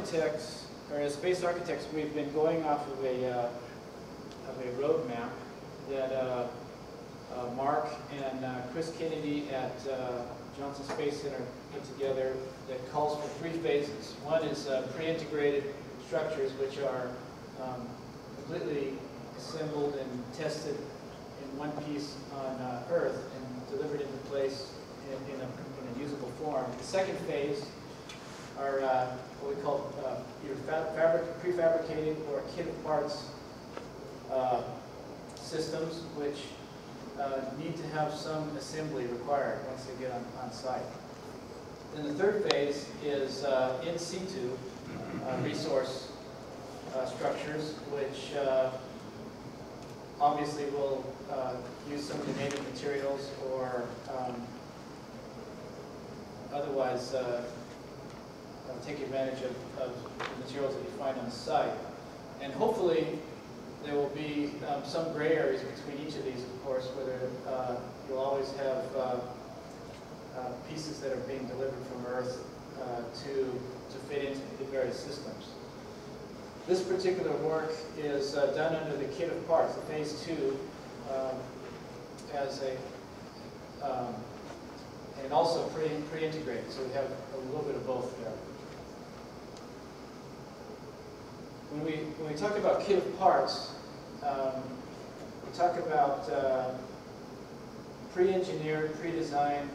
architects, or as space architects, we've been going off of a, uh, of a roadmap that uh, uh, Mark and uh, Kriss Kennedy at uh, Johnson Space Center put together that calls for three phases. One is uh, pre-integrated structures, which are um, completely assembled and tested in one piece on Earth and delivered into place in, in, a, in a usable form. The second phase are uh, what we call uh, either fabric, prefabricated or kit of parts uh, systems, which uh, need to have some assembly required once they get on, on site. Then the third phase is uh, in situ uh, resource structures, which obviously will use some of the native materials or um, otherwise take advantage of, of the materials that you find on site. And hopefully, there will be um, some gray areas between each of these, of course, whether uh, you'll always have uh, uh, pieces that are being delivered from Earth uh, to, to fit into the various systems. This particular work is uh, done under the kit of parts, the phase two, um, as a, um, and also pre, pre-integrated, so we have a little bit of both there. When we, when we talk about kit of parts, um, we talk about uh, pre-engineered, pre-designed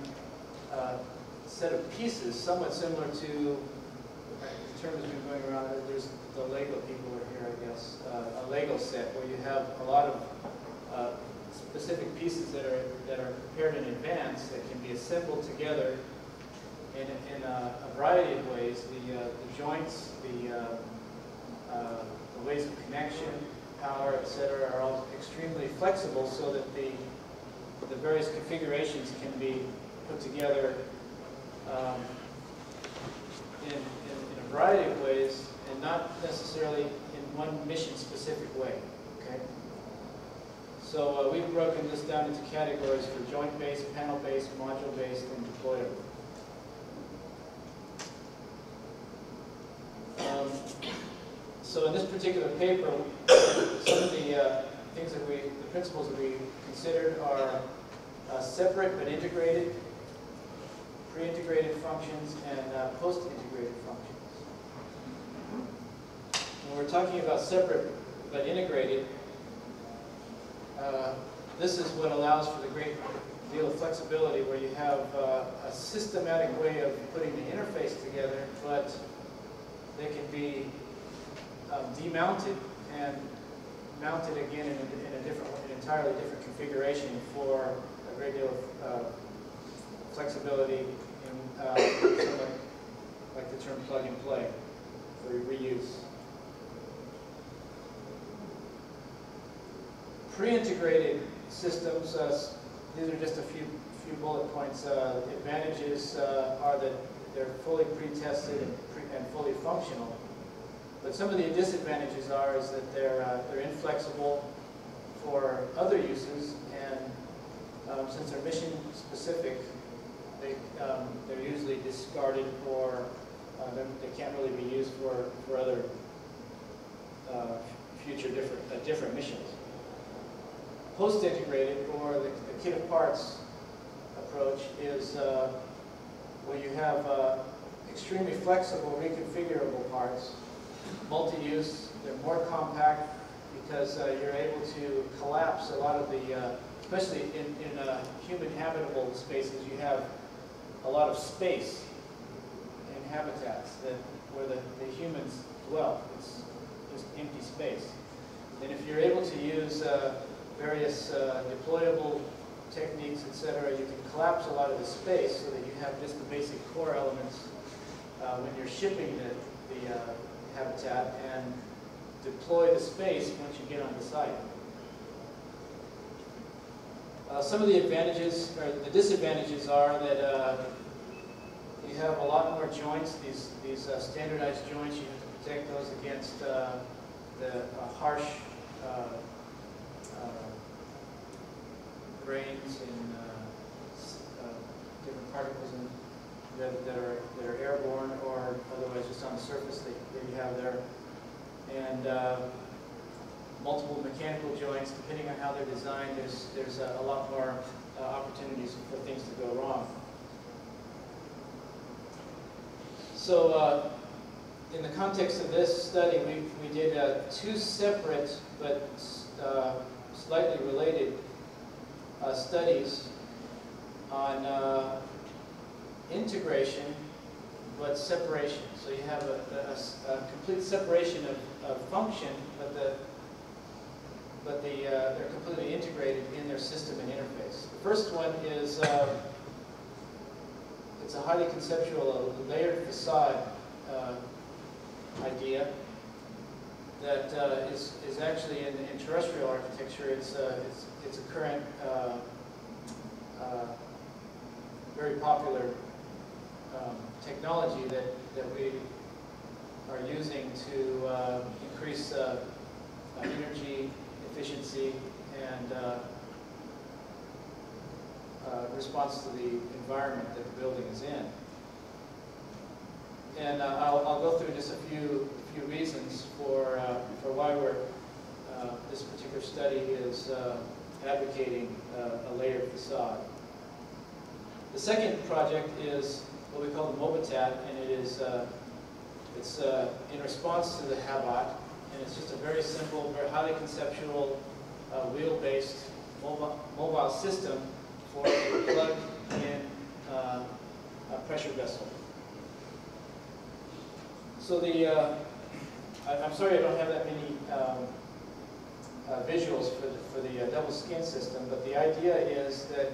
uh, set of pieces, somewhat similar to, the term has been going around, there's the Lego people are here, I guess, uh, a Lego set where you have a lot of uh, specific pieces that are, that are prepared in advance that can be assembled together in, in a, a variety of ways. The, uh, the joints, the, uh, uh, the ways of connection, power, etc., are all extremely flexible so that the, the various configurations can be put together um, in, in, in a variety of ways and not necessarily in one mission-specific way. Okay. So uh, we've broken this down into categories for joint-based, panel-based, module-based, and deployable. Um, so in this particular paper, some of the uh, things that we, the principles that we considered are uh, separate but integrated, pre-integrated functions, and uh, post-integrated functions. When we're talking about separate but integrated, uh, this is what allows for the great deal of flexibility where you have uh, a systematic way of putting the interface together, but they can be um, demounted and mounted again in a, in a different, an entirely different configuration for a great deal of uh, flexibility in uh, like, like the term plug and play for reuse. Pre-integrated systems, uh, these are just a few few bullet points. Uh, advantages uh, are that they're fully pre-tested and, pre and fully functional. But some of the disadvantages are is that they're, uh, they're inflexible for other uses, and um, since they're mission specific, they, um, they're usually discarded or uh, they can't really be used for, for other uh, future different, uh, different missions. Post-integrated, or the, the kit of parts approach, is uh, where you have uh, extremely flexible, reconfigurable parts multi-use. They're more compact because uh, you're able to collapse a lot of the, uh, especially in, in uh, human habitable spaces, you have a lot of space in habitats that where the, the humans dwell. It's just empty space. And if you're able to use uh, various uh, deployable techniques, etc., you can collapse a lot of the space so that you have just the basic core elements uh, when you're shipping the, the habitat and deploy the space once you get on the site. Uh, some of the advantages, or the disadvantages are that uh, you have a lot more joints, these, these uh, standardized joints, you have to protect those against uh, the uh, harsh uh, grains and different particles in, that, that, are, that are airborne or otherwise just on the surface. They there. And uh, multiple mechanical joints, depending on how they're designed, there's, there's a, a lot more uh, opportunities for things to go wrong. So uh, in the context of this study, we, we did uh, two separate but uh, slightly related uh, studies on uh, integration but separation. So you have a, a, a complete separation of, of, function, but the but the uh, they're completely integrated in their system and interface. The first one is uh, it's a highly conceptual, layered facade uh, idea that uh, is is actually in, in terrestrial architecture. It's uh, it's it's a current uh, uh, very popular um, technology that that we are using to uh, increase energy efficiency and response to the environment that the building is in. And uh, I'll, I'll, go through just a few few reasons for uh, for why we're uh, this particular study is uh, advocating uh, a layered facade. The second project is what we call the Mobitat, and it is uh, it's in response to the Habot, and it's just a very simple, very highly conceptual, wheel-based mobile, mobile system for a plug-in pressure vessel. So the, uh, I, am sorry I don't have that many um, uh, visuals for the, for the uh, double skin system, but the idea is that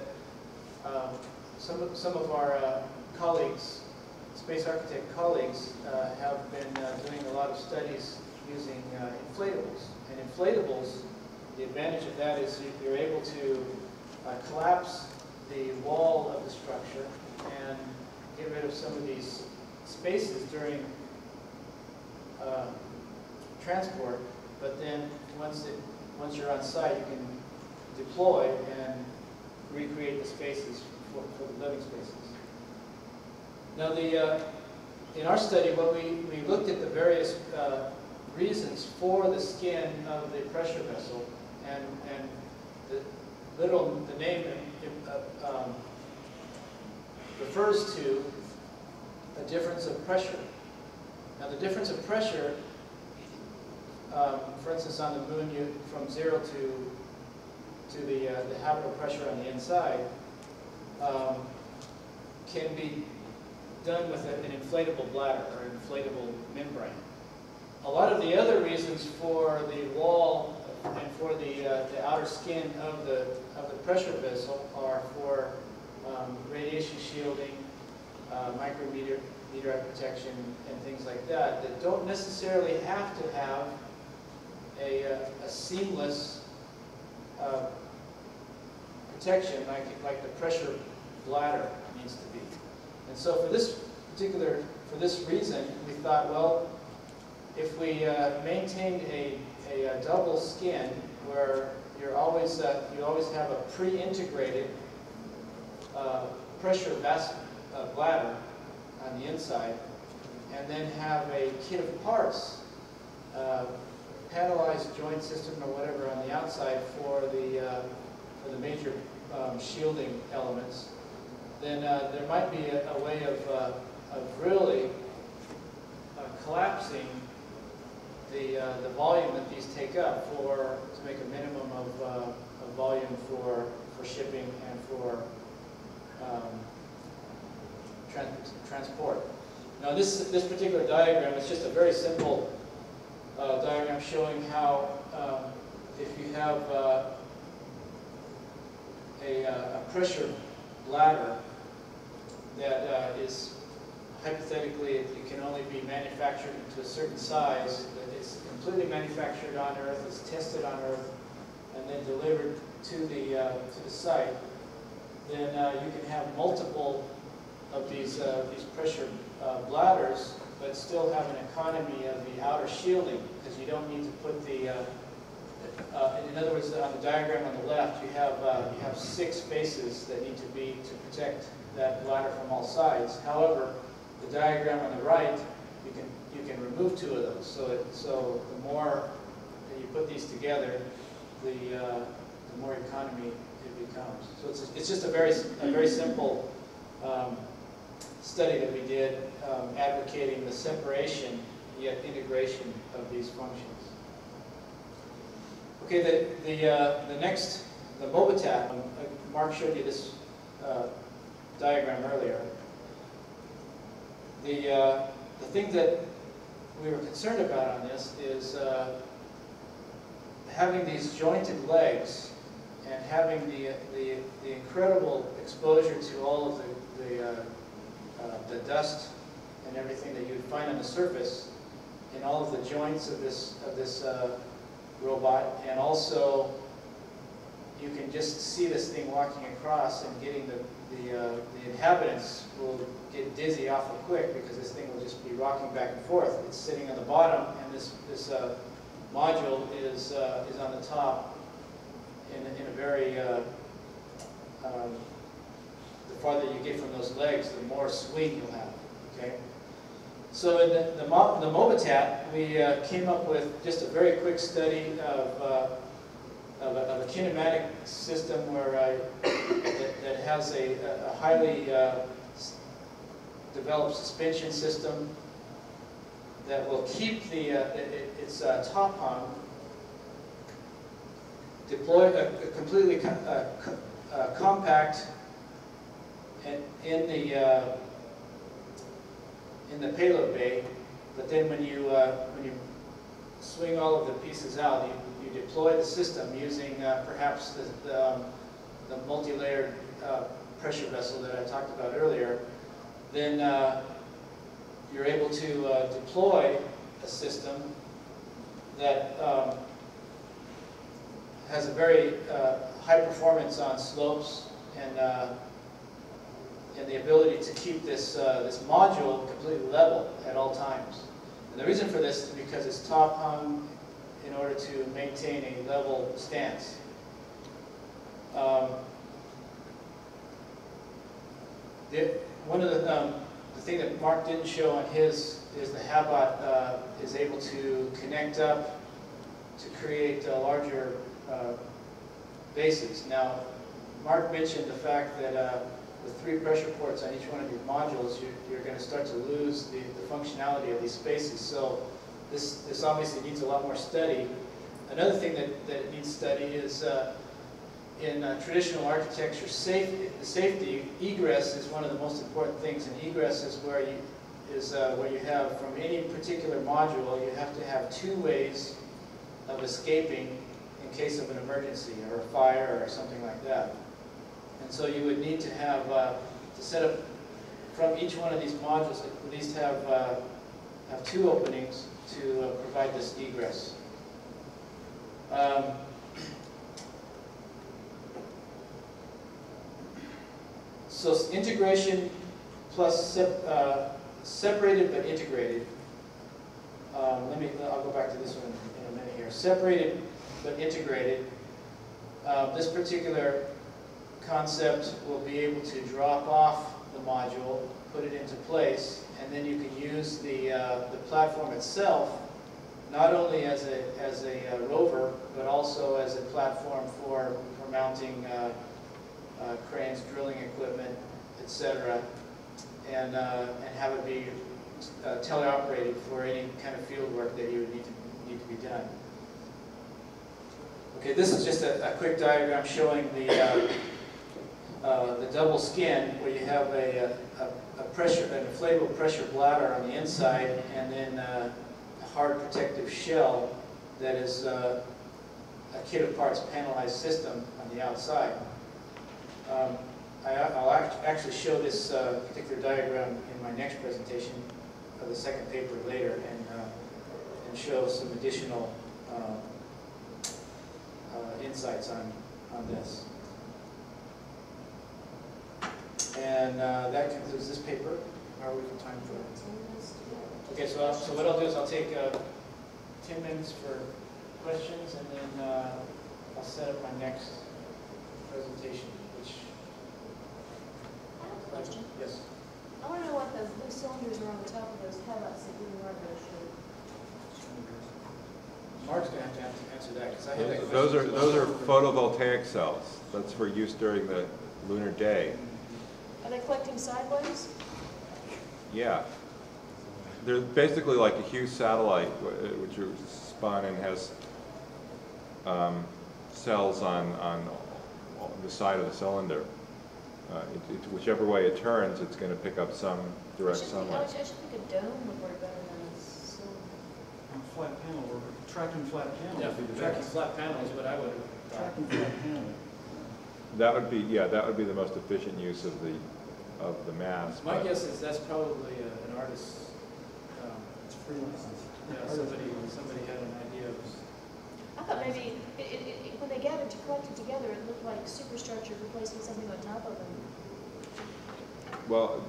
um, some, of, some of our uh, colleagues, space architect colleagues, uh, have been uh, doing a lot of studies using inflatables. And inflatables, the advantage of that is you're able to collapse the wall of the structure and get rid of some of these spaces during uh, transport, but then once it once you're on site, you can deploy and recreate the spaces for, for the living spaces. Now, the uh, in our study, what we we looked at the various uh, reasons for the skin of the pressure vessel, and and the literal the name uh, um, refers to a difference of pressure. Now the difference of pressure, um, for instance on the moon, you, from zero to, to the, uh, the habitable pressure on the inside, um, can be done with an inflatable bladder or inflatable membrane. A lot of the other reasons for the wall and for the, uh, the outer skin of the, of the pressure vessel are for um, radiation shielding, uh, micrometer meteorite protection and things like that, that don't necessarily have to have a, a, uh, a seamless uh, protection like, like the pressure bladder needs to be. And so for this particular, for this reason, we thought, well, if we uh, maintained a, a, a, double skin where you're always, uh, you always have a pre-integrated uh, pressure vessel, uh, bladder on the inside, and then have a kit of parts, uh, panelized joint system or whatever on the outside for the, uh, for the major um, shielding elements, then uh, there might be a, a way of, uh, of really uh, collapsing the, uh, the volume that these take up for, to make a minimum of, of volume for, for shipping and for um, trans transport. Now this, this particular diagram is just a very simple uh, diagram showing how um, if you have uh, a, uh, a, pressure bladder that uh, is hypothetically it, it, can only be manufactured to a certain size, that it's completely manufactured on Earth, it's tested on Earth, and then delivered to the, uh, to the site, then uh, you can have multiple of these, uh, these pressure uh, bladders, but still have an economy of the outer shielding, because you don't need to put the, uh, uh in other words, on the diagram on the left, you have, uh, you have six spaces that need to be to protect that bladder from all sides. However, the diagram on the right, you can, you can remove two of those. So, it, so the more you put these together, the, uh, the more economy it becomes. So it's, it's just a very, a very simple um, study that we did um, advocating the separation yet integration of these functions. Okay, the, the, uh, the next, the Mobitat, um, uh, Mark showed you this uh, diagram earlier. The, uh, the thing that we were concerned about on this is uh, having these jointed legs and having the, the, the incredible exposure to all of the, the, uh, uh, the dust and everything that you would find on the surface in all of the joints of this, of this uh, robot. And also, you can just see this thing walking across and getting the, the, uh, the inhabitants will get dizzy awful quick because this thing will just be rocking back and forth. It's sitting on the bottom and this, this uh, module is, uh, is on the top in, in a very, uh, um, the farther you get from those legs, the more swing you'll have, okay? So in the, the, the Mobitat, we uh, came up with just a very quick study of, uh, of, a, of, a, kinematic system where uh, that, that, has a, a highly uh, developed suspension system that will keep the, uh, it, its uh, top hung deployed, completely compact in the in the payload bay, but then when you, uh, when you swing all of the pieces out, you, you deploy the system using uh, perhaps the, the, um, the multi-layered uh, pressure vessel that I talked about earlier, then uh, you're able to uh, deploy a system that um, has a very uh, high performance on slopes and and the ability to keep this, uh, this module completely level at all times. And the reason for this is because it's top hung in order to maintain a level stance. Um, the, one of the, um, the thing that Mark didn't show on his is the Habot uh, is able to connect up to create uh, larger uh, bases. Now, Mark mentioned the fact that uh, with three pressure ports on each one of these modules, you're, you're going to start to lose the, the functionality of these spaces. So this, this obviously needs a lot more study. Another thing that, that needs study is uh, in uh, traditional architecture, safety, safety, egress is one of the most important things, and egress is where you, is, uh, where you have, from any particular module, you have to have two ways of escaping in case of an emergency, or a fire, or something like that. And so you would need to have, uh, to set up from each one of these modules, at least have, uh, have two openings to uh, provide this egress. Um, so integration plus sep uh, separated but integrated. Um, let me, I'll go back to this one in a minute here. Separated but integrated. Um, this particular concept will be able to drop off the module, put it into place, and then you can use the, uh, the platform itself not only as a, as a uh, rover, but also as a platform for, for mounting uh, uh cranes, drilling equipment, etc., and, uh, and have it be uh, teleoperated for any kind of field work that you would need to, need to be done. Okay, this is just a, a quick diagram showing the uh, the double skin where you have a, a, a, pressure, an inflatable pressure bladder on the inside and then uh, a hard protective shell that is uh, a kit of parts panelized system on the outside. Um, I, will actually show this uh, particular diagram in my next presentation of the second paper later and, uh, and show some additional um, insights on, on this and uh, that concludes this paper. How are we for time for it? Okay, so, I'll, so what I'll do is I'll take uh, 10 minutes for questions, and then uh, I'll set up my next presentation, which... I have a question. Yes? I want to know what those blue cylinders are on the top of those headlights that you and Margo showed. Mark's going to have to answer that because I had that Those are, those are photovoltaic cells. That's for use during the lunar day. Are they collecting sideways? Yeah. They're basically like a huge satellite, which is spun and has um, cells on, on the side of the cylinder. Uh, it- it- Whichever way it turns, it's going to pick up some direct I should think- sunlight. I should think a dome would work better than a cylinder. On a flat panel, or tracking flat panel Yeah, would be the tracking best. flat panel is what I would have thought. Tracking flat panel. That would be, yeah, that would be the most efficient use of the, of the mass. My but- guess is that's probably uh, an artist's, um, It's free license. you somebody, somebody had an idea of, I thought maybe, it, it, it, when they gathered to collect it together, it looked like superstructure replacing something on top of them. Well,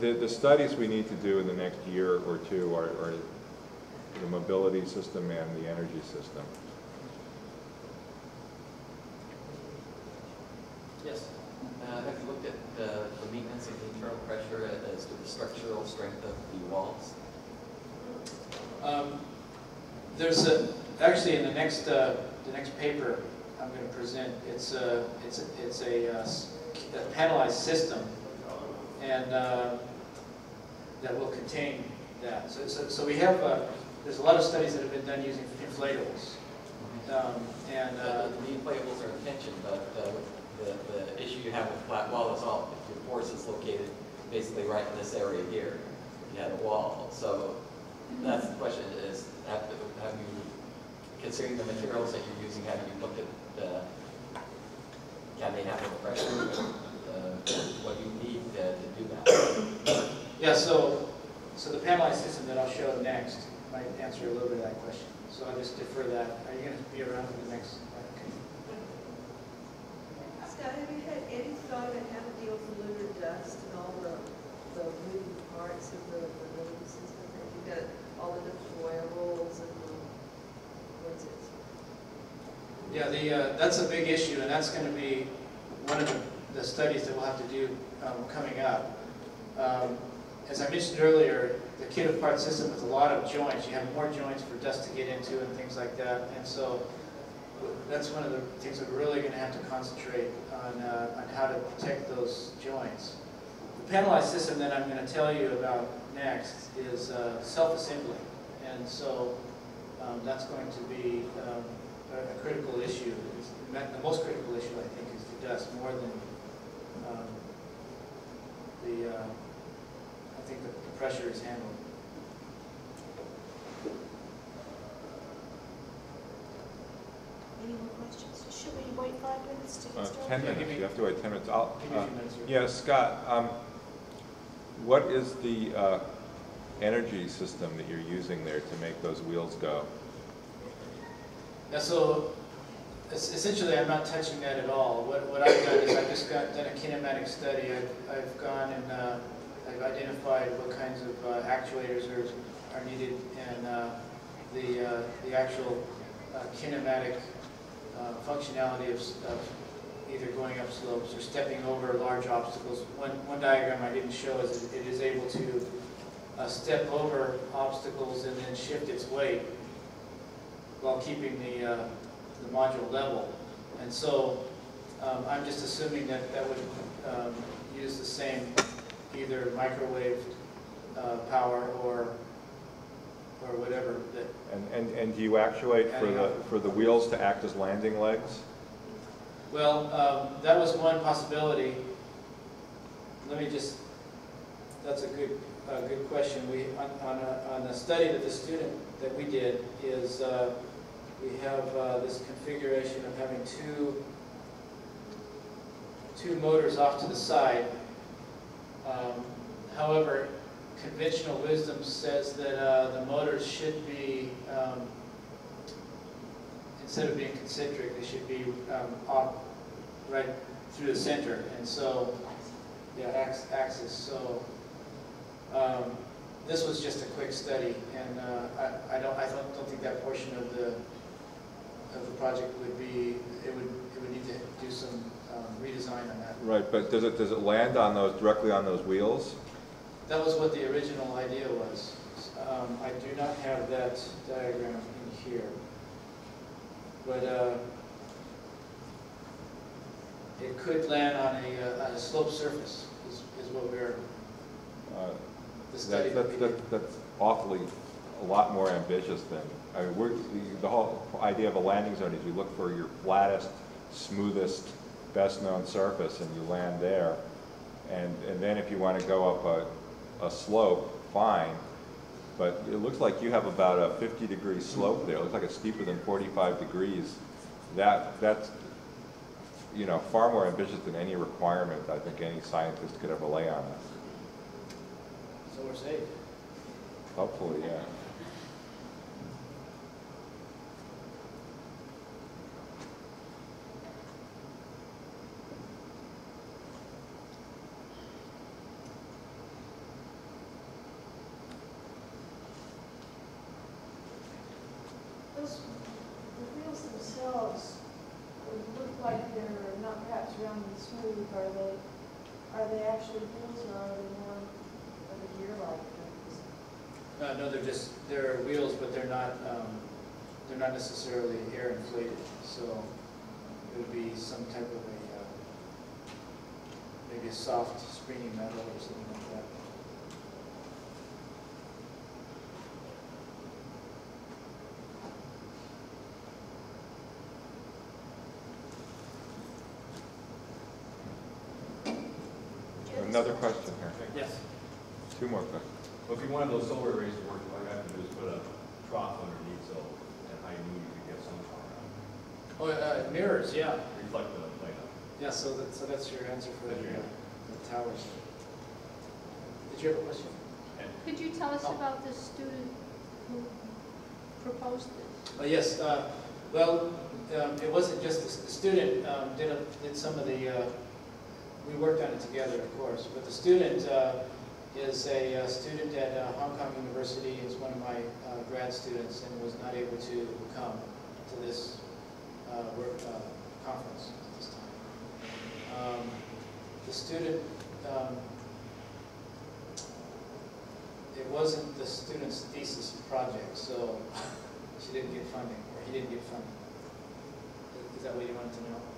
the, the studies we need to do in the next year or two are, are the mobility system and the energy system. yes. Uh, Have you looked at the the maintenance of the internal pressure as to the structural strength of the walls? Um, There's a, actually, in the next, uh, the next paper I'm going to present, it's a, it's a, it's a uh, a panelized system, and uh, that will contain that. So, so so we have, uh, there's a lot of studies that have been done using inflatables. Um, And, Uh, The inflatables are intention, but uh, the, the issue you have with flat wall is all, if your force is located basically right in this area here, you had a wall. So that's the question is, have, have you, considering the materials that you're using, have you looked at the, can they handle the pressure? uh, What do you need to to do that? Yeah, so, so the panelized system that I'll show next might answer a little bit of that question. So I'll just defer that. Are you going to be around for the next? okay. Scott, have you had any thought about how to deal with the lunar dust and all the, the moving parts of the, the living system? Have you got all the deployables and the, what's it? Yeah, the, uh, that's a big issue, and that's going to be one of the, the studies that we'll have to do um, coming up. Um, As I mentioned earlier, the kit of parts system with a lot of joints, you have more joints for dust to get into and things like that, and so that's one of the things that we're really going to have to concentrate on, uh, on how to protect those joints. The panelized system that I'm going to tell you about next is uh, self-assembling, and so um, that's going to be um, a a critical issue. It's The the most critical issue, I think, is the dust, more than um, the, uh, I think the the pressure is handled. Any more questions? Should we wait five minutes to Uh, get started? Ten minutes, you have to wait ten minutes. I'll, Give me a uh, minutes yeah, Scott, um, what is the, uh, energy system that you're using there to make those wheels go? Yeah, so essentially, I'm not touching that at all. What, what I've done is I've just got, done a kinematic study. I've, I've gone and, uh, I've identified what kinds of uh, actuators are, are needed and, uh, the, uh, the actual uh, kinematic uh, functionality of, of either going up slopes or stepping over large obstacles. One, one diagram I didn't show is it is able to step over obstacles and then shift its weight while keeping the, uh, the module level. And so um, I'm just assuming that that would um, use the same either microwave uh, power or, or whatever that, And, and, and do you actuate for the, for the wheels to act as landing legs? well, um, that was one possibility. Let me just, that's a good, a good question. We, on, on a, on a study that the student, that we did is, uh, we have uh, this configuration of having two, two motors off to the side. Um, However, conventional wisdom says that uh, the motors should be, um, instead of being concentric, they should be um, right through the center. And so, yeah, ax- axis, so, um, this was just a quick study, and uh, I I don't, I don't don't think that portion of the, of the project would be, it would, it would need to do some um, redesign on that. Right, but does it, does it land on those, directly on those wheels? That was what the original idea was. Um, I do not have that diagram in here. but, uh, it could land on a, uh, on a sloped surface, is, is what we're, Uh, the study. That, that that's that's awfully, a lot more ambitious than, I mean, we're, the, the whole idea of a landing zone is you look for your flattest, smoothest, best-known surface, and you land there. And, and then if you want to go up a, a slope, fine, but it looks like you have about a fifty-degree slope there, it looks like it's steeper than forty-five degrees. That, that's, you know, far more ambitious than any requirement I think any scientist could ever lay on us. So we're safe. Hopefully, yeah. Those, the wheels themselves would look like they're not perhaps round and smooth, are they, are they actually wheels or are they more of a gear-like? Uh, no, they're just, they're wheels, but they're not, um, they're not necessarily air inflated, so it would be some type of a, uh, maybe a soft screening metal or something like that. Another question here. Yes. Two more questions. Well, if you wanted those solar arrays to work, all you have to do is put a trough underneath, so at high noon you could get some power out. Oh, uh, mirrors, yeah, Reflect the light up. yeah, so that, so that's your answer for the, That's your uh, the towers. Did you have a question? Could you tell us Oh. about the student who proposed this? Oh, yes, uh, well, um, it wasn't just the the student, um, did, a- did some of the, uh, we worked on it together, of course, but the student uh, is a uh, student at uh, Hong Kong University, is one of my uh, grad students, and was not able to come to this uh, work, uh, conference at this time. Um, The student, um, it wasn't the student's thesis project, so she didn't get funding, or he didn't get funding. Is that what you wanted to know?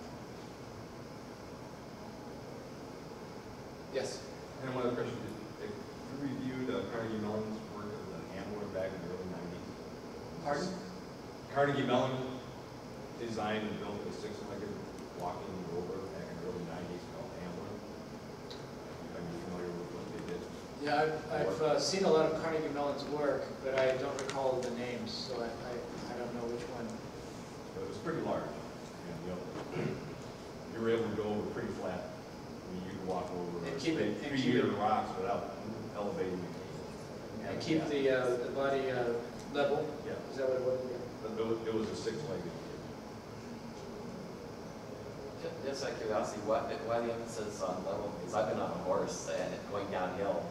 Yes? And one other question, did, did you reviewed uh, Carnegie Mellon's work as an ambler back in the early nineties? Pardon? Carnegie Mellon designed and built a six-legged walking rover back in the early nineties called Ambler. Are you familiar with what they did? Yeah, I've, I've uh, seen a lot of Carnegie Mellon's work, but I don't recall the names, so I, I, I don't know which one. But it was pretty large, and, you know, you were able to go over pretty flat. I mean, you could walk over And keep it- and keep three-meter it- rocks without elevating the cable. And keep the, uh, the body uh, level, Yeah, is that what it was? but it was, it was a six-legged. Ju- Just out of curiosity, why, why the emphasis on level? Because I've been on a horse and going downhill,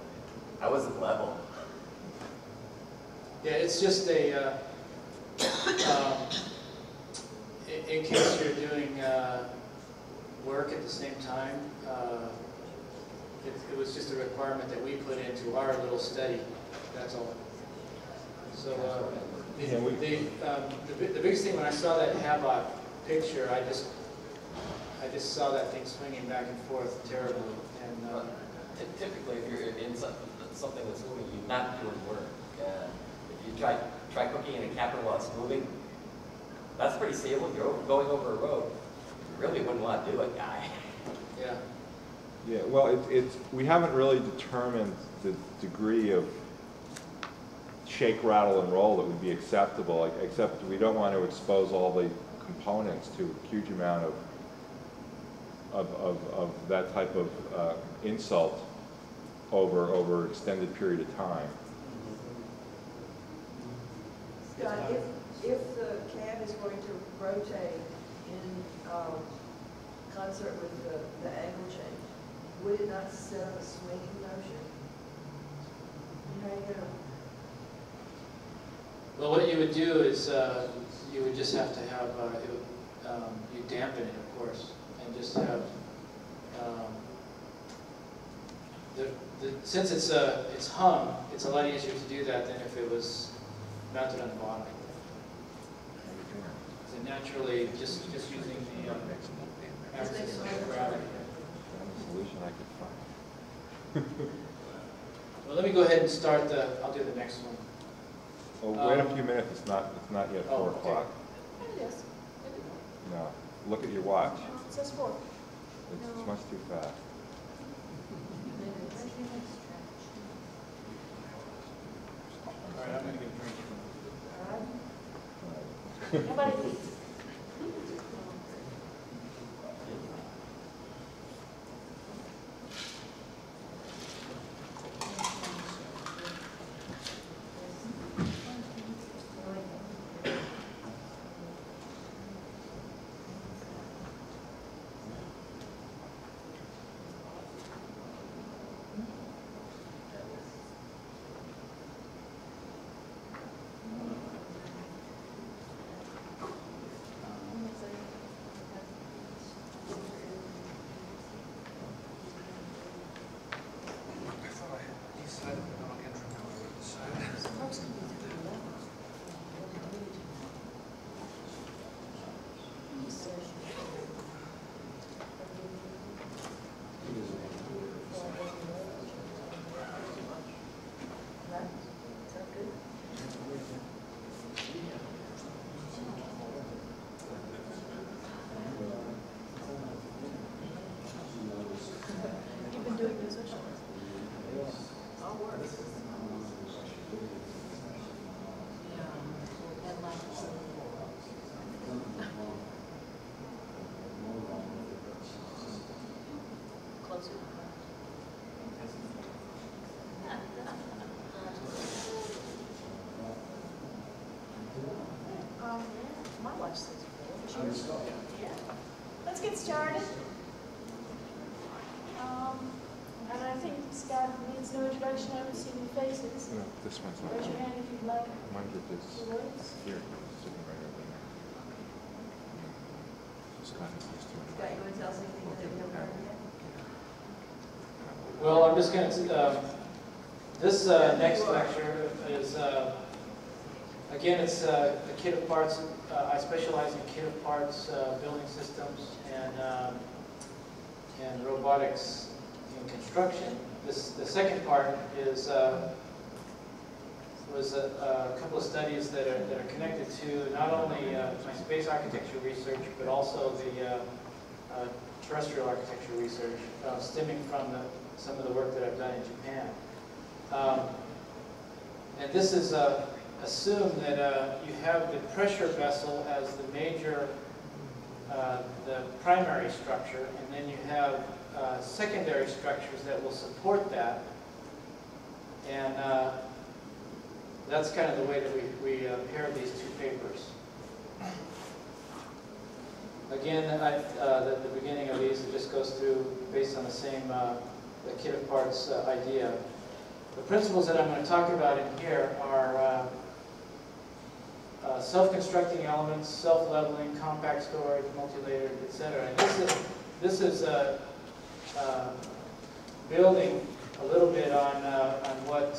I wasn't level. Yeah, it's just a, uh, um, in, in case you're doing, uh, work at the same time, uh, it, it was just a requirement that we put into our little study, that's all. So, uh, Yeah, we- the, um, the, bi- the biggest thing, when I saw that Habot picture, I just, I just saw that thing swinging back and forth terribly, and, uh, Typically, if you're in some- something that's moving, you're not doing work. Uh, If you try, try cooking in a cabin while it's moving, that's pretty stable. If you're over- going over a road, you really wouldn't want to do it, guy. yeah. Yeah, well, it, it's, we haven't really determined the degree of shake, rattle, and roll that would be acceptable, like, except we don't want to expose all the components to a huge amount of, of, of, of that type of uh, insult over, over an extended period of time. Scott, if, if the cab is going to rotate in, um, concert with the, the angle change, would it not set up a swinging motion? You know, you're gonna Well, what you would do is, uh, you would just have to have, uh, it would, um, you dampen it, of course, and just have, um, the, the, since it's, uh, it's hung, it's a lot easier to do that than if it was mounted on the bottom. Is it naturally just, just using the, um, axis of gravity? Solution I could find. Well, let me go ahead and start the, I'll do the next one. Oh, wait a um, few minutes, it's not, it's not yet Oh, four okay. o'clock. It is. No, look at your watch. It says four. It's No. much too fast. All right, I'm gonna get a drink. Nobody leaves. No, this one's not. Raise your hand if you'd like Mine is the words. here, sitting right over there. So Scott has these two. Scott, you want to tell us anything that we haven't heard yet? Well, I'm just gonna, um, this uh, next lecture is, uh, again, it's uh, a kit of parts, uh, I specialize in kit of parts, uh, building systems, and, um, and robotics in construction. This, the second part is, uh, was a, a couple of studies that are, that are connected to not only uh, my space architecture research, but also the uh, uh, terrestrial architecture research uh, stemming from the, some of the work that I've done in Japan. Um, and this is uh, assume that uh, you have the pressure vessel as the major, uh, the primary structure, and then you have uh, secondary structures that will support that. And uh, that's kind of the way that we, we uh, paired these two papers. Again, I, uh, the, the beginning of these, it just goes through based on the same, uh, the kit of parts uh, idea. The principles that I'm going to talk about in here are uh, uh, self-constructing elements, self-leveling, compact storage, multi-layered, etc. And this is, this is building a little bit on, on what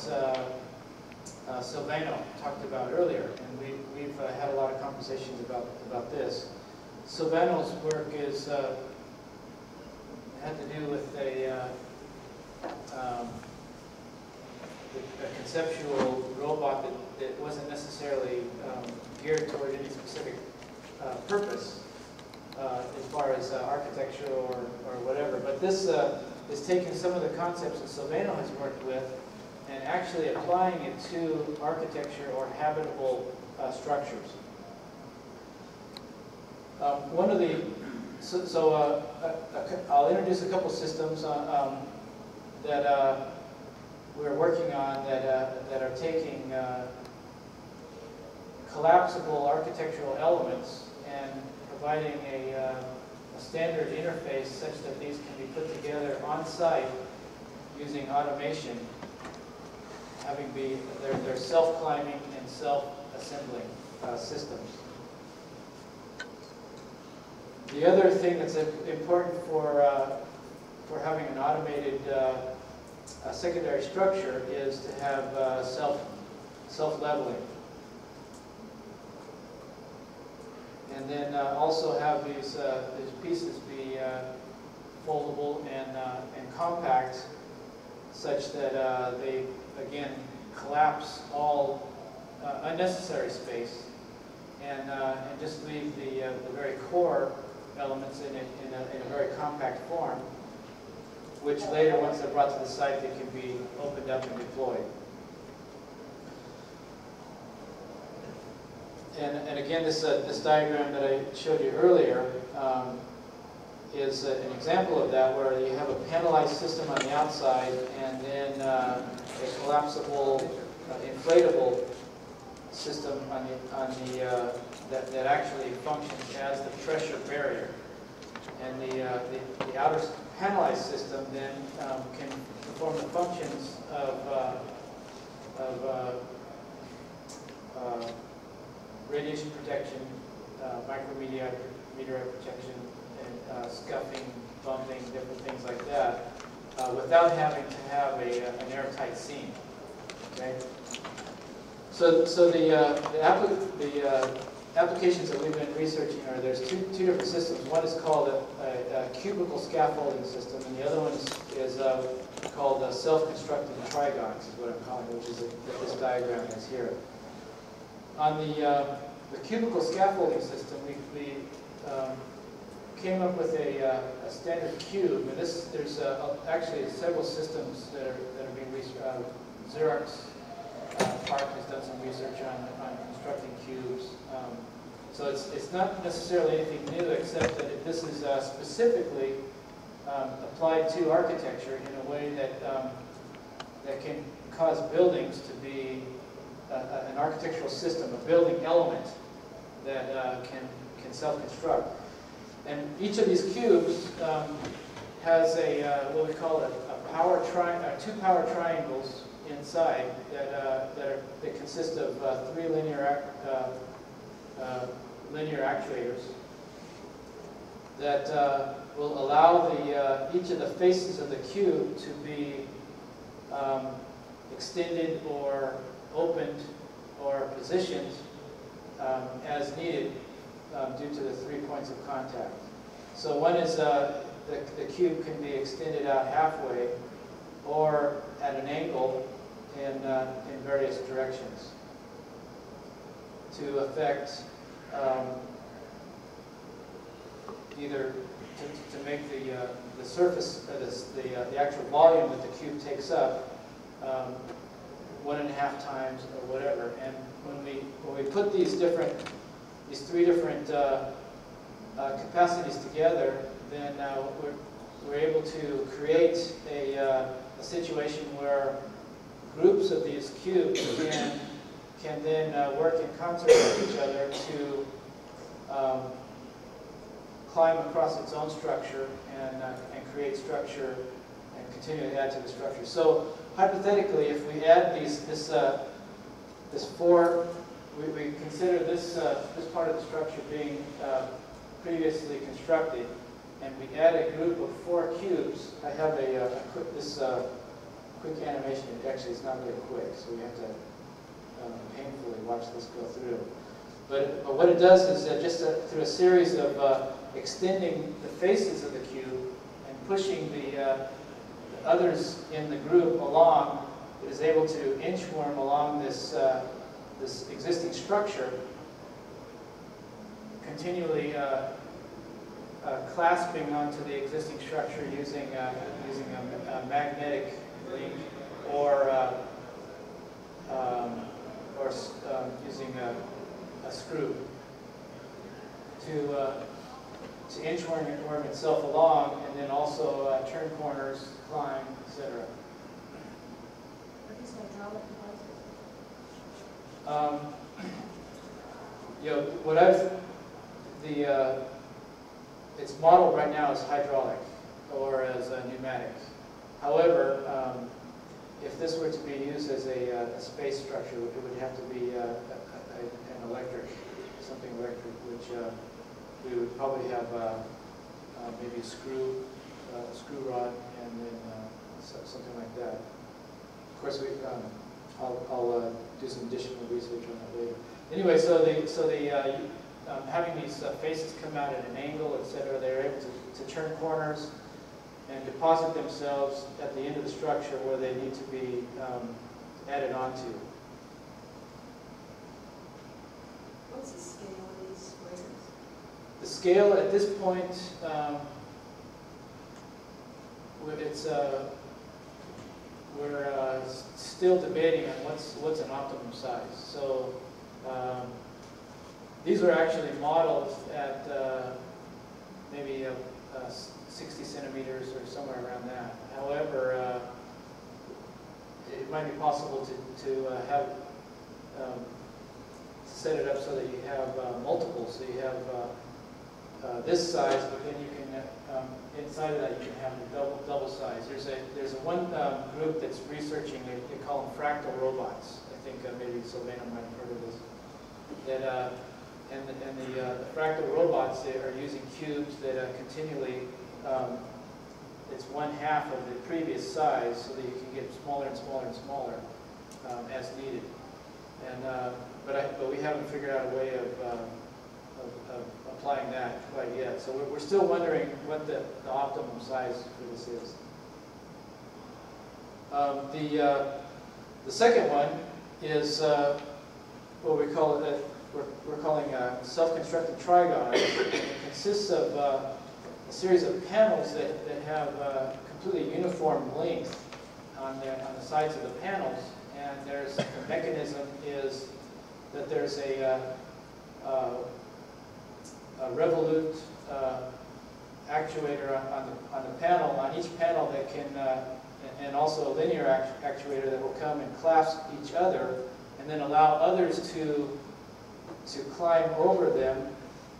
uh, Silvano talked about earlier, and we, we've uh, had a lot of conversations about, about this. Silvano's work is, uh, had to do with a, uh, um, a conceptual robot that, that wasn't necessarily um, geared toward any specific uh, purpose uh, as far as architecture or, or whatever. But this is taking some of the concepts that Silvano has worked with and actually applying it to architecture or habitable uh, structures. Um, one of the, so, so uh, I'll introduce a couple systems uh, um, that uh, we're working on that, uh, that are taking collapsible architectural elements and providing a, uh, a standard interface such that these can be put together on site using automation, having be, they're, they're self-climbing and self-assembling uh, systems. The other thing that's important for, uh, for having an automated uh, secondary structure is to have uh, self, self-leveling. And then uh, also have these, these pieces be foldable and, and compact such that they, again, collapse all uh, unnecessary space and, uh, and just leave the, uh, the very core elements in it in a, in a very compact form, which later, once they're brought to the site, they can be opened up and deployed. And, and again, this, uh, this diagram that I showed you earlier um, is uh, an example of that, where you have a panelized system on the outside and then uh, a collapsible, uh, inflatable system on the, on the, uh, that, that actually functions as the pressure barrier. And the, uh, the, the outer panelized system then um, can perform the functions of, uh, of uh, uh, radiation protection, micrometeorite meteorite protection, and scuffing, bumping, different things like that, uh, without having to have a, uh, an airtight seam. Okay? So, so the, uh, the, appli- the uh, applications that we've been researching are there's two, two different systems. One is called a, a, a cubicle scaffolding system, and the other one is, is uh, called a self-constructed trigons, is what I'm calling it, which is a, this diagram is here. On the, uh, the cubicle scaffolding system, we, we um, came up with a, uh, a standard cube, and this, there's uh, actually several systems that are, that are being, res- uh, Xerox uh, PARC has done some research on, on constructing cubes. Um, So it's, it's not necessarily anything new, except that it- this is uh, specifically um, applied to architecture in a way that, um, that can cause buildings to be uh, an architectural system, a building element that can, can self-construct. And each of these cubes um, has a, uh, what we call a, a power tri, uh, two power triangles inside that, uh, that, are, that consist of uh, three linear, uh, uh, linear actuators that will allow the, each of the faces of the cube to be um, extended or opened or positioned um, as needed um, due to the three points of contact. So one is uh, the, the cube can be extended out halfway or at an angle in, uh, in various directions to affect um, either to, to make the, uh, the surface, uh, this- the, uh, the actual volume that the cube takes up um, one and a half times or whatever. And when we, when we put these different, these three different uh, uh, capacities together, then uh, we're, we're able to create a, uh, a situation where groups of these cubes can, can then uh, work in concert with each other to um, climb across its own structure and, and create structure and continue to add to the structure. So hypothetically, if we add these, this, uh, this four, we, we consider this, uh, this part of the structure being uh, previously constructed, and we add a group of four cubes, I have a, uh, a quick, this uh, quick animation, actually it's not very quick, so we have to um, painfully watch this go through. But, but what it does is that just uh, through a series of uh, extending the faces of the cube and pushing the, uh, the others in the group along, it is able to inchworm along this, this existing structure, continually uh, uh, clasping onto the existing structure using, uh, using a, a magnetic link or, uh, um, or um, using a, a screw to, uh, to inchworm worm itself along and then also uh, turn corners, climb, etc. Are these hydraulic? Um, You know, what I've, the, uh, it's modeled right now as hydraulic or as a pneumatic. However, um, if this were to be used as a, uh, a space structure, it would have to be uh, a- a- an electric, something electric, which uh, we would probably have uh, uh, maybe a screw, uh, screw rod, and then uh, something like that. Of course, we, um, I'll, I'll uh, do some additional research on that later. Anyway, so the, so the, uh, um, having these uh, faces come out at an angle, etc., they're able to, to turn corners and deposit themselves at the end of the structure where they need to be um, added onto. What's the scale of these squares? The scale at this point, um, it's, uh, we're uh, still debating on what's, what's an optimum size. So um, these were actually modeled at uh, maybe uh, uh, 60 centimeters or somewhere around that. However, uh, it might be possible to, to uh, have, um, set it up so that you have uh, multiples. So you have uh, uh, this size, but then you can, uh, um, inside of that, you can have the double, double size. There's a, there's a one um, group that's researching, they, they call them fractal robots. I think uh, maybe Sylvana might have heard of this. That, uh, and the, and the, uh, the fractal robots, they are using cubes that uh, continually, um, it's one half of the previous size so that you can get smaller and smaller and smaller um, as needed. And, uh, but I, but we haven't figured out a way of, um, of, of applying that quite yet. So we're, we're still wondering what the, the optimum size for this is. Um, the, uh, the second one is uh, what we call it, uh, we're, we're calling a self-constructed trigon. It consists of uh, a series of panels that, that have uh, completely uniform length on the, on the sides of the panels. And there's, the mechanism is that there's a, uh, a Revolute uh, actuator on, the, on the panel, on each panel that can, uh, and- also a linear act- actuator that will come and clasp each other and then allow others to, to climb over them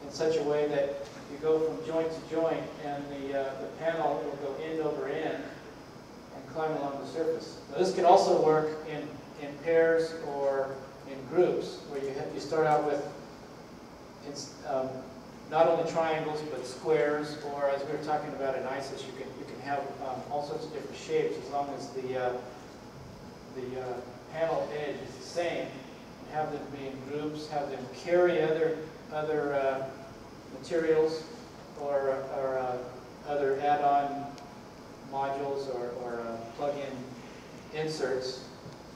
in such a way that you go from joint to joint and the, uh, the panel will go end over end and climb along the surface. Now, this can also work in, in pairs or in groups where you, have, you start out with um, not only triangles but squares, or as we were talking about in ISIS, you can, you can have um, all sorts of different shapes as long as the, uh, the uh, panel edge is the same. Have them be in groups, have them carry other, other uh, materials or, or uh, other add-on modules or, or uh, plug-in inserts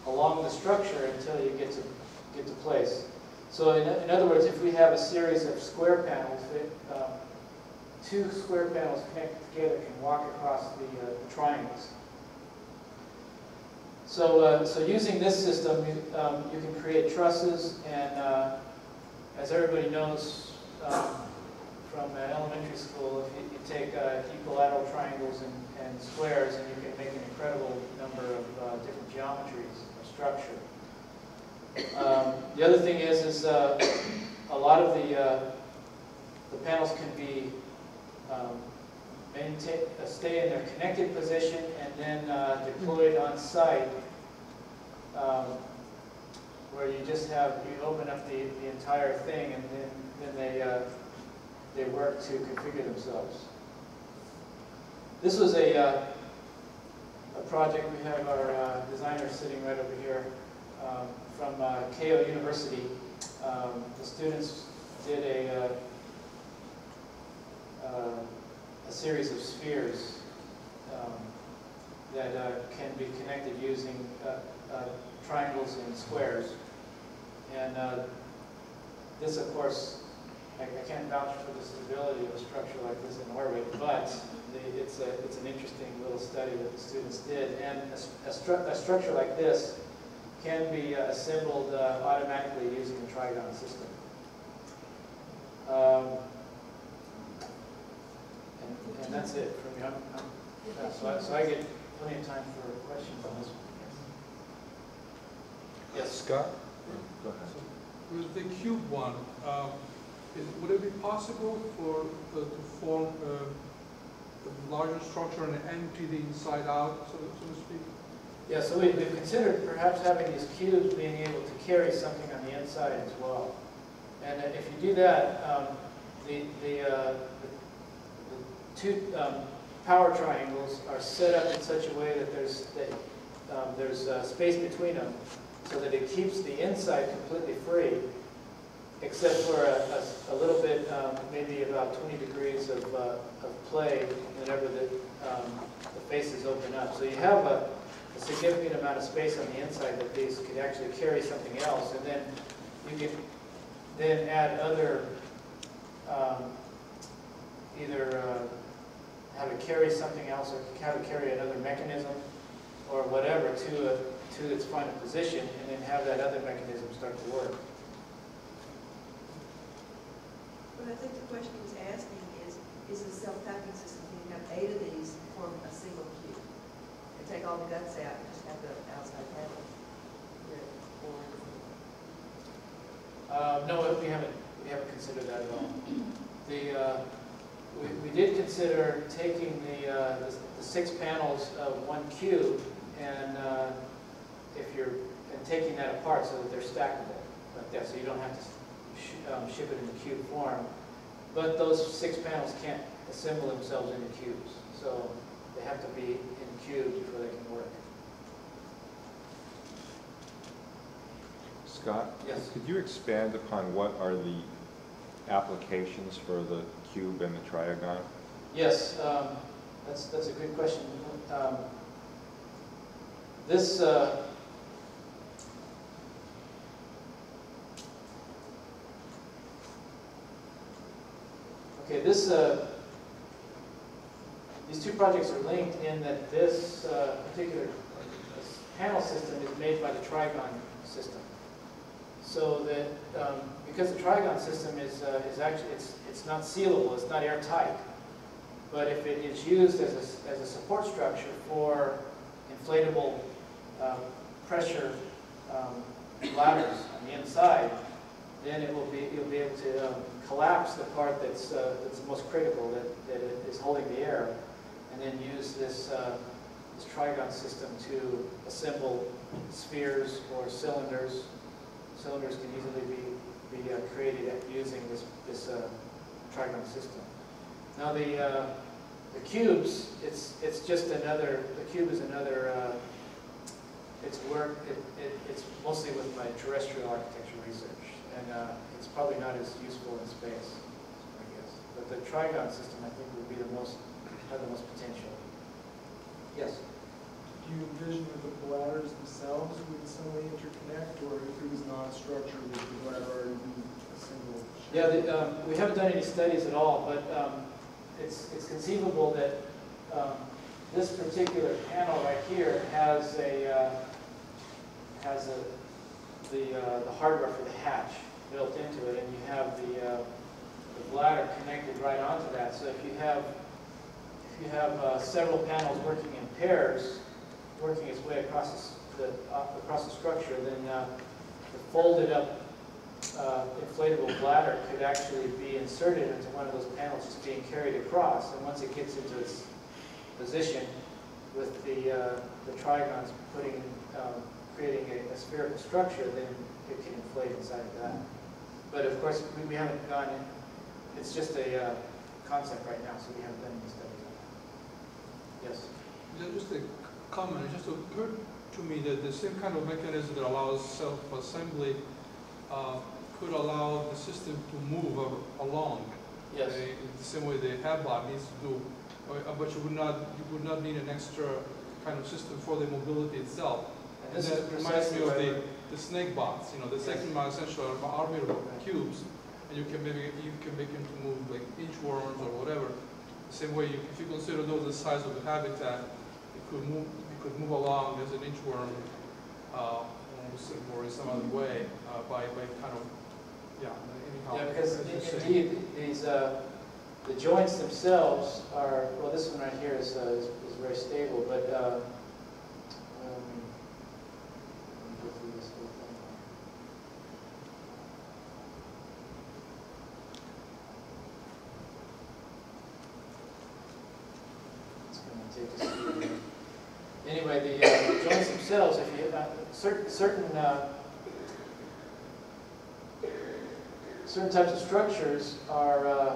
along the structure until you get to, get to place. So in, in other words, if we have a series of square panels, that, um, two square panels connected together can walk across the, uh, the triangles. So, uh, so using this system, you, um, you can create trusses, and uh, as everybody knows um, from uh, elementary school, if you, you take uh, equilateral triangles and, and squares, and you can make an incredible number of uh, different geometries of structure. Um, the other thing is, is uh, a lot of the uh, the panels can be um, maintain, uh, stay in their connected position and then uh, deployed on site, um, where you just have you open up the, the entire thing and then then they uh, they work to configure themselves. This was a uh, a project. We have our designer sitting right over here um, from uh, Keio University. Um, the students did a, uh, uh, a series of spheres um, that uh, can be connected using uh, triangles and squares. And this, of course, I, I can't vouch for the stability of a structure like this in orbit, but it's, a, it's an interesting little study that the students did. And a, a stru- a structure like this can be uh, assembled uh, automatically using the Trigon system. Um, and, and that's it for me. I'm, I'm, yeah, so, I, so I get plenty of time for questions on this one. Yes. Scott? Go ahead. With the cube one, um, is, would it be possible for, uh, to form uh, a larger structure and empty the inside out, so, so to speak? Yeah, so we, we've considered perhaps having these cubes being able to carry something on the inside as well. And if you do that, um, the, the, uh, the two um, power triangles are set up in such a way that there's, that, um, there's uh, space between them so that it keeps the inside completely free except for a, a- a little bit, um, maybe about 20 degrees of, uh, of play whenever the, um, the faces open up. So you have a, a significant amount of space on the inside that these could actually carry something else. And then you can then add other, um, either uh, have it carry something else or have it carry another mechanism or whatever to, a- to its final position and then have that other mechanism start to work. But I think the question he's asking is, is a self-tapping system, can you have eight of these form a single take all the guts out and just have the outside panel? Uh, No, we haven't, we haven't considered that at all. The, uh, we we did consider taking the, uh, the the six panels of one cube and uh, if you're, and taking that apart so that they're stackable like that, so you don't have to sh- um, ship it in the cube form. But those six panels can't assemble themselves into cubes, so they have to be in before they can work. Scott? Yes. Could you expand upon what are the applications for the cube and the triagon? Yes, um, that's, that's a good question. Um, This, uh, okay, this, uh, these two projects are linked in that this uh, particular this panel system is made by the Trigon system. So that, um, because the Trigon system is, uh, is actually, it's, it's not sealable, it's not airtight. But if it is used as a, as a support structure for inflatable um, pressure um, bladders on the inside, then it will be, you'll be able to um, collapse the part that's, uh, that's most critical, that, that is holding the air, and then use this, uh, this trigon system to assemble spheres or cylinders. Cylinders can easily be, be uh, created using this, this uh, trigon system. Now the, uh, the cubes, it's, it's just another, the cube is another, uh, it's work, it, it, it's mostly with my terrestrial architecture research, and uh, it's probably not as useful in space, I guess. But the trigon system, I think, would be the most, have the most potential. Yes? Do you envision that the bladders themselves would suddenly interconnect, or if it was not structured, would the bladder already be a single? shape? Yeah, the, um, we haven't done any studies at all, but um, it's, it's conceivable that um, this particular panel right here has a, uh, has a, the, uh, the hardware for the hatch built into it, and you have the, uh, the bladder connected right onto that. So if you have, you have uh, several panels working in pairs, working its way across the across the structure, then uh, the folded up uh, inflatable bladder could actually be inserted into one of those panels just being carried across. And once it gets into its position with the, uh, the trigons putting, um, creating a, a spherical structure, then it can inflate inside of that. But of course, we, we haven't gone in, it's just a uh, concept right now, so we haven't done any. Yes? Just a comment, it just occurred to me that the same kind of mechanism that allows self-assembly uh, could allow the system to move along. Yes. uh, In the same way the Habot needs to do, uh, but you would not, you would not need an extra kind of system for the mobility itself. And that reminds me of the, the snake bots, you know, the second one essentially are armable cubes, and you can maybe, you can make them to move like inchworms or whatever. The Same way, you- if you consider those the size of the habitat, it could move, it could move along as an inchworm, uh, or in some other way, uh, by, by kind of, yeah, anyhow. Yeah, because indeed, these, uh, the joints themselves are, well, this one right here is, uh, is is very stable, but, uh, um, let me go through this whole thing. It's gonna take us through. Anyway, the themselves, if you, uh, certain, certain, uh, certain types of structures are, uh,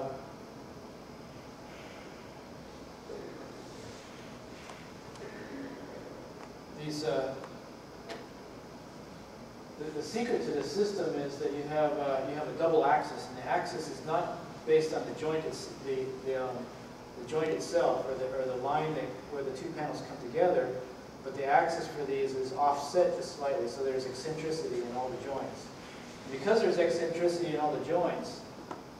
these, uh, the, the secret to the system is that you have, uh, you have a double axis, and the axis is not based on the joint, it's the, the, um, the joint itself, or the, or the line that, where the two panels come together, but the axis for these is offset just slightly, so there's eccentricity in all the joints. Because there's eccentricity in all the joints,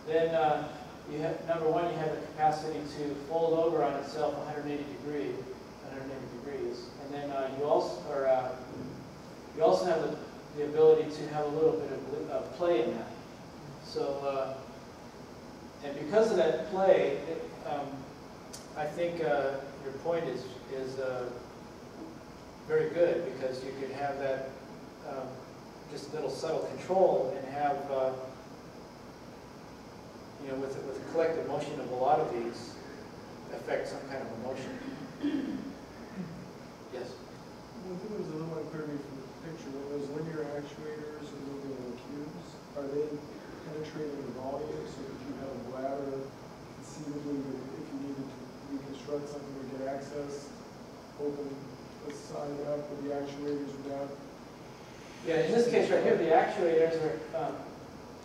then uh, you have, number one, you have the capacity to fold over on itself 180 degree, 180 degrees, and then uh, you also, or, uh, you also have the, the ability to have a little bit of uh, play in that. So, uh, and because of that play, it, um, I think uh, your point is is uh, very good because you could have that um, just a little subtle control and have uh, you know with with the collective motion of a lot of these affect some kind of emotion. Yes. One thing that was a little unclear to me from the picture, when those linear actuators are moving in cubes, are they penetrating the volume so that you have a bladder conceivably, if you needed to reconstruct something or get access, open up the actuators? Yeah, in this case right here, the actuators are, um,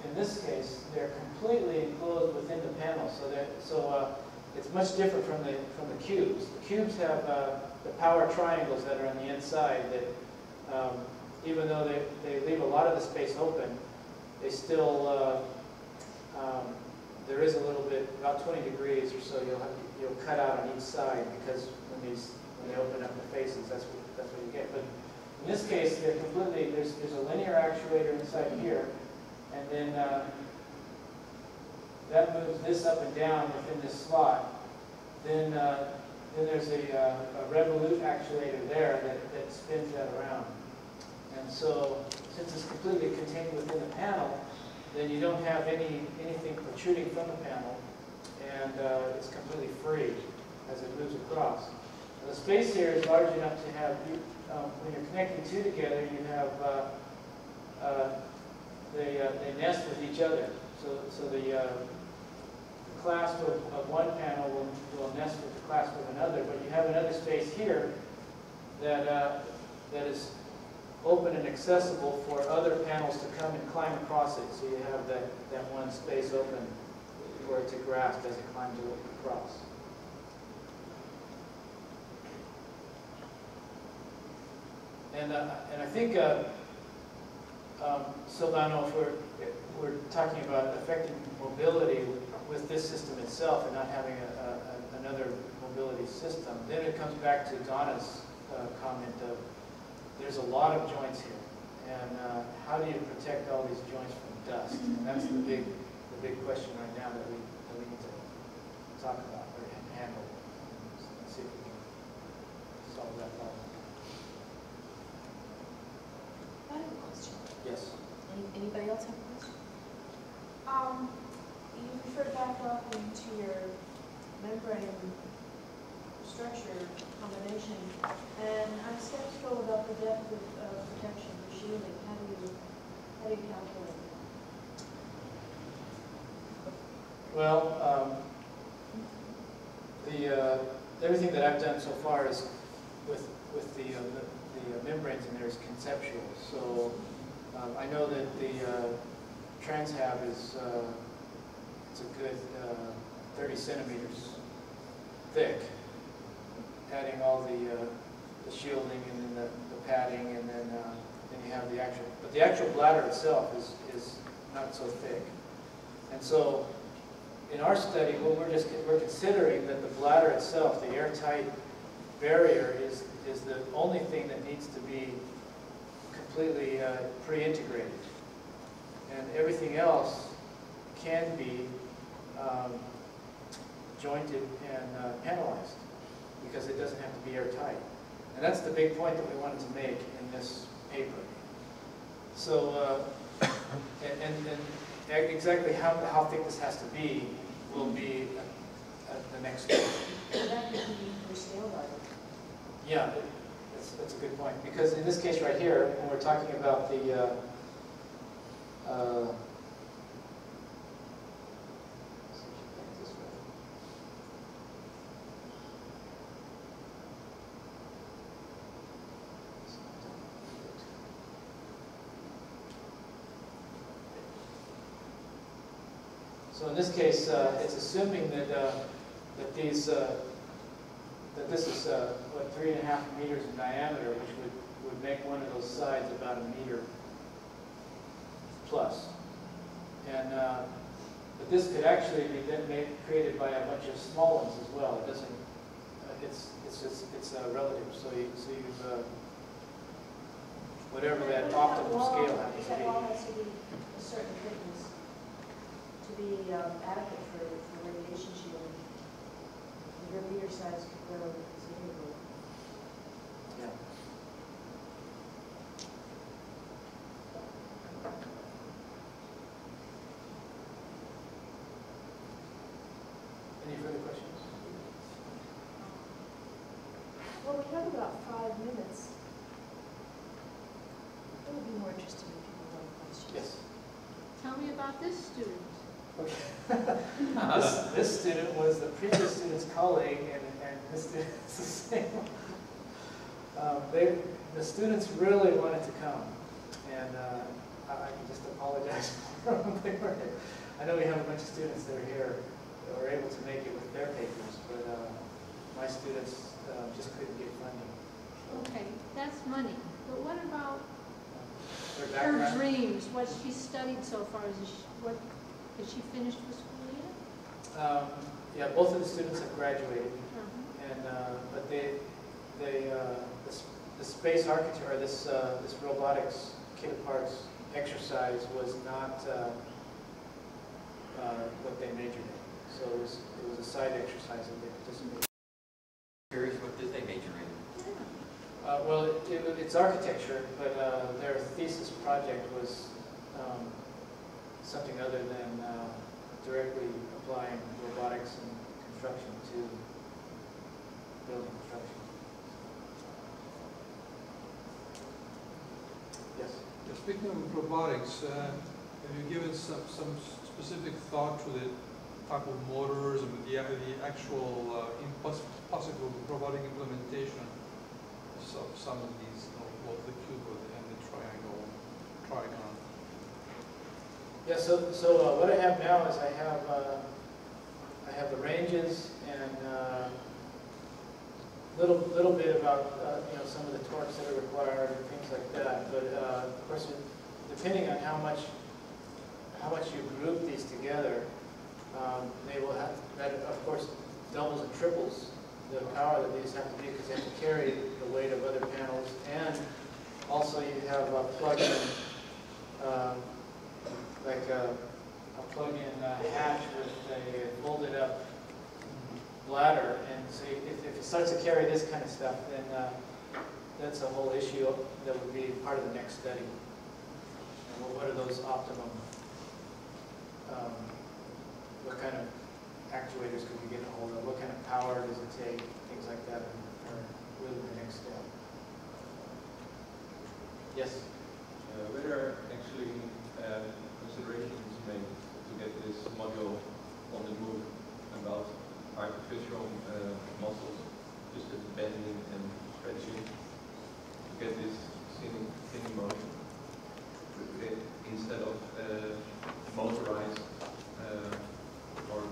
in this case, they're completely enclosed within the panel, so that, so, uh, it's much different from the, from the cubes. The cubes have, uh, the power triangles that are on the inside that, um, even though they, they leave a lot of the space open, they still, uh, um, there is a little bit, about twenty degrees or so, you'll have, you'll cut out on each side, because when these, when they open up the faces, that's what, that's what you get. But in this case, they're completely, there's, there's a linear actuator inside here, and then uh, that moves this up and down within this slot. Then, uh, then there's a, uh, a revolute actuator there that, that spins that around. And so, since it's completely contained within the panel, then you don't have any, anything protruding from the panel, and uh, it's completely free as it moves across. The space here is large enough to have, um, when you're connecting two together, you have, uh, uh, they, uh, they nest with each other. So, so the uh, the clasp of, of one panel will, will nest with the clasp of another, but you have another space here that, uh, that is open and accessible for other panels to come and climb across it. So you have that, that one space open for it to grasp as it climbs across. And, uh, and I think, uh, um, Silvano, if we're, if we're talking about affecting mobility with, this system itself and not having a, a, another mobility system, then it comes back to Donna's uh, comment of, there's a lot of joints here. And uh, how do you protect all these joints from dust? And that's the big, the big question right now that we, that we need to talk about or handle. and See if we can solve that problem. I have a question. Yes. Any- Anybody else have a question? Um, you referred back up into your membrane structure combination, and I'm skeptical about the depth of, of protection or shielding. How do you, how do you calculate that? Well, um, the, uh, everything that I've done so far is with, with the, uh, the the membranes in there is conceptual. So um, I know that the uh, TransHab is, uh, it's a good uh, 30 centimeters thick, adding all the, uh, the shielding and then the, the padding and then, uh, then you have the actual, but the actual bladder itself is, is not so thick. And so in our study, well, we're just, we're considering that the bladder itself, the airtight barrier is, is the only thing that needs to be completely uh, pre-integrated. And everything else can be um, jointed and uh, panelized because it doesn't have to be airtight. And that's the big point that we wanted to make in this paper. So, uh, and, and, and exactly how, how thick this has to be will be at the next step. That could be for scale level. Yeah, that's, that's a good point. Because in this case right here, when we're talking about the uh, uh, So in this case, uh, it's assuming that, uh, that these uh, that this is, uh, what, three and a half meters in diameter, which would, would make one of those sides about a meter plus. And, uh, but this could actually be then made, created by a bunch of small ones as well. It doesn't, uh, it's, it's just, it's uh, relative, so you, so you've, uh, whatever that optimal scale happens to be. That has to be a certain thickness to be um, adequate for, for radiation shielding. Your meter size could grow considerably. Yeah. Any further questions? Well, we have about five minutes. It would be more interesting if people have questions. Yes. Tell me about this student. This, this student was the previous student's colleague, and, and this student's the same. Um, They, the students really wanted to come, and uh, I I can just apologize for them. They were- I know we have a bunch of students that are here that were able to make it with their papers, but uh, my students uh, just couldn't get funding. Okay, that's money. But what about her dreams, what she studied so far? Is she, what, has she finished with school yet? um, yeah, both of the students have graduated. Uh-huh. And, uh, but they, they, uh, this, the space architecture, or this, uh, this robotics kit of parts exercise was not, uh, uh, what they majored in. So it was, it was a side exercise that they participated Curious, what did they major in? in. Uh, well, it, it- it's architecture, but, uh, their thesis project was, um, something other than, uh, directly applying robotics and construction to building construction. Yes. Speaking of robotics, uh, have you given some, some specific thought to the type of motors and the, the actual uh, possible robotic implementation of some- some of these, you know, both the cube and the triangle, trigon? Yeah, so, so uh, what I have now is I have, uh, I have the ranges and uh, little, little bit about, uh, you know, some of the torques that are required and things like that. But uh, of course, depending on how much, how much you group these together, um, they will have, that of course doubles and triples the power that these have to be because they have to carry the weight of other panels. And also you have a plug-in, um, like a, a plug-in uh, hatch with a folded up bladder. And so if, if it starts to carry this kind of stuff, then uh, that's a whole issue that would be part of the next study. And what- what are those optimum, um, what kind of actuators could we get a hold of? What kind of power does it take? Things like that are really the next step. Yes? Uh, there actually uh, considerations made to get this module on the move about artificial uh, muscles, just as bending and stretching, to get this thinning, thinning motion instead of uh, motorized uh, or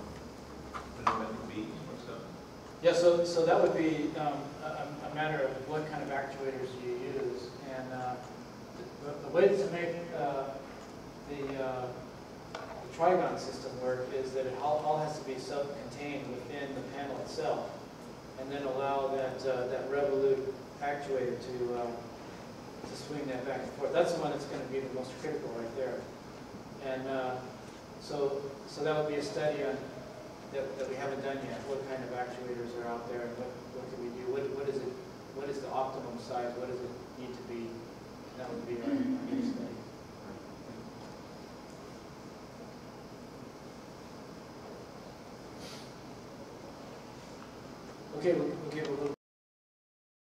pneumatic beams or so? Yeah, so, so that would be um, a, a matter of what kind of actuators you use. And uh, the, the way to make uh, the, uh, the Trigon system work is that it all, all has to be self-contained within the panel itself, and then allow that, uh, that Revolute actuator to, uh, to swing that back and forth. That's the one that's going to be the most critical right there. And uh, so, so that would be a study on that, that we haven't done yet, what kind of actuators are out there, and what, what can we do, what, what is it, what is the optimum size, what does it need to be? That would be our, our study. Okay, we'll, we'll give a little